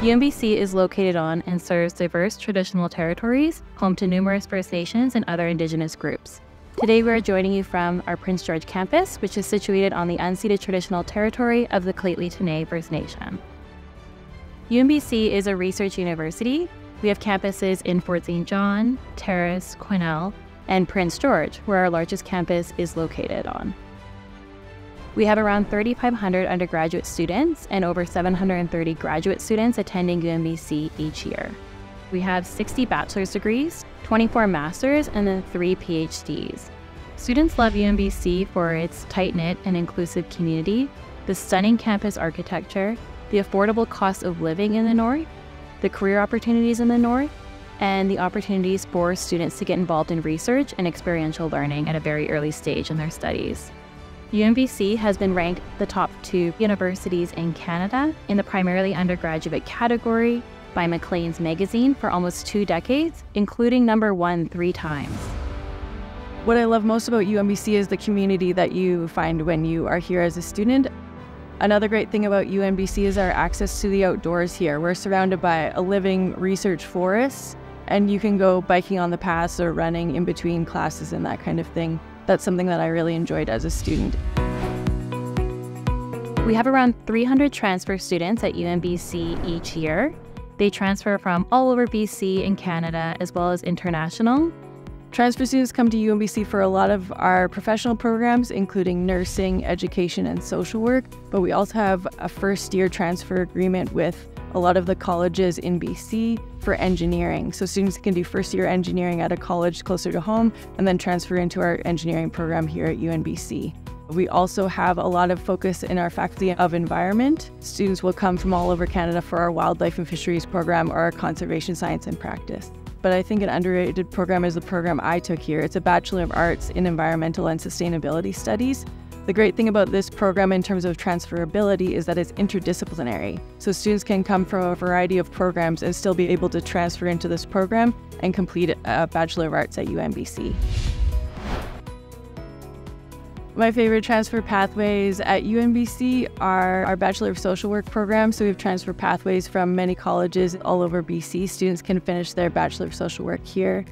UNBC is located on and serves diverse traditional territories, home to numerous First Nations and other Indigenous groups. Today we are joining you from our Prince George campus, which is situated on the unceded traditional territory of the Lheidli T'enneh First Nation. UNBC is a research university. We have campuses in Fort St. John, Terrace, Quesnel, and Prince George, where our largest campus is located on. We have around 3,500 undergraduate students and over 730 graduate students attending UNBC each year. We have 60 bachelor's degrees, 24 master's, and then three PhDs. Students love UNBC for its tight knit and inclusive community, the stunning campus architecture, the affordable cost of living in the North, the career opportunities in the North, and the opportunities for students to get involved in research and experiential learning at a very early stage in their studies. UNBC has been ranked the top two universities in Canada in the primarily undergraduate category by Maclean's magazine for almost two decades, including number one three times. What I love most about UNBC is the community that you find when you are here as a student. Another great thing about UNBC is our access to the outdoors here. We're surrounded by a living research forest, and you can go biking on the paths or running in between classes and that kind of thing that's something that I really enjoyed as a student. We have around 300 transfer students at UNBC each year. They transfer from all over BC and Canada as well as international. Transfer students come to UNBC for a lot of our professional programs, including nursing, education, and social work. But we also have a first year transfer agreement with a lot of the colleges in BC for engineering. So students can do first year engineering at a college closer to home and then transfer into our engineering program here at UNBC. We also have a lot of focus in our Faculty of Environment. Students will come from all over Canada for our Wildlife and Fisheries program or our Conservation Science and Practice. But I think an underrated program is the program I took here. It's a Bachelor of Arts in Environmental and Sustainability Studies. The great thing about this program in terms of transferability is that it's interdisciplinary. So students can come from a variety of programs and still be able to transfer into this program and complete a Bachelor of Arts at UNBC. My favorite transfer pathways at UNBC are our Bachelor of Social Work program. So we have transfer pathways from many colleges all over BC. Students can finish their Bachelor of Social Work here.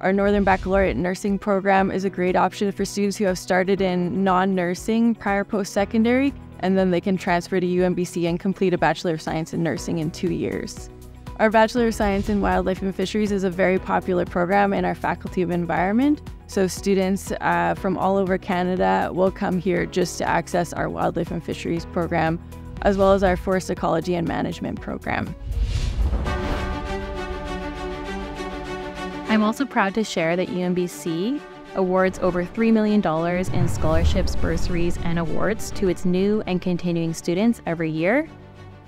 Our Northern Baccalaureate Nursing program is a great option for students who have started in non-nursing prior post-secondary, and then they can transfer to UNBC and complete a Bachelor of Science in Nursing in two years. Our Bachelor of Science in Wildlife and Fisheries is a very popular program in our Faculty of Environment. So students uh, from all over Canada will come here just to access our Wildlife and Fisheries program, as well as our Forest Ecology and Management program. I'm also proud to share that UNBC awards over $3 million in scholarships, bursaries, and awards to its new and continuing students every year.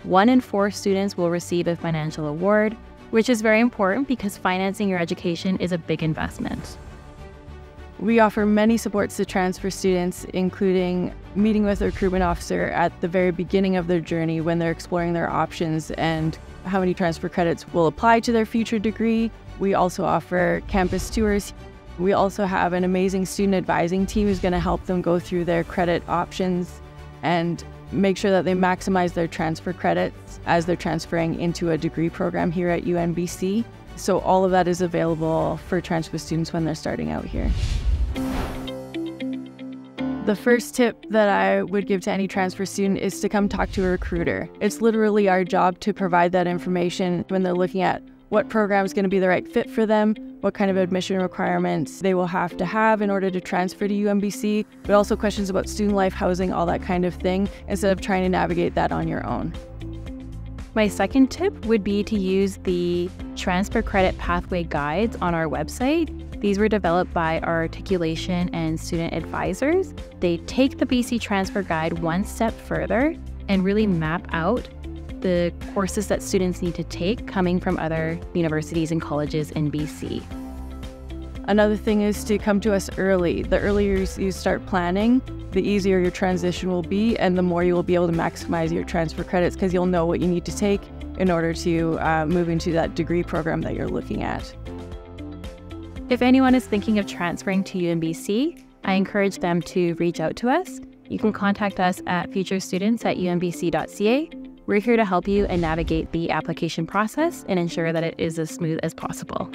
One in four students will receive a financial award, which is very important because financing your education is a big investment. We offer many supports to transfer students, including meeting with a recruitment officer at the very beginning of their journey when they're exploring their options and how many transfer credits will apply to their future degree, we also offer campus tours. We also have an amazing student advising team who's going to help them go through their credit options and make sure that they maximize their transfer credits as they're transferring into a degree program here at UNBC. So all of that is available for transfer students when they're starting out here. The first tip that I would give to any transfer student is to come talk to a recruiter. It's literally our job to provide that information when they're looking at what program is going to be the right fit for them, what kind of admission requirements they will have to have in order to transfer to UNBC, but also questions about student life, housing, all that kind of thing, instead of trying to navigate that on your own. My second tip would be to use the transfer credit pathway guides on our website. These were developed by our articulation and student advisors. They take the BC Transfer Guide one step further and really map out the courses that students need to take coming from other universities and colleges in BC. Another thing is to come to us early. The earlier you start planning, the easier your transition will be, and the more you will be able to maximize your transfer credits because you'll know what you need to take in order to uh, move into that degree program that you're looking at. If anyone is thinking of transferring to UNBC, I encourage them to reach out to us. You can contact us at futurestudents at unbc.ca We're here to help you and navigate the application process and ensure that it is as smooth as possible.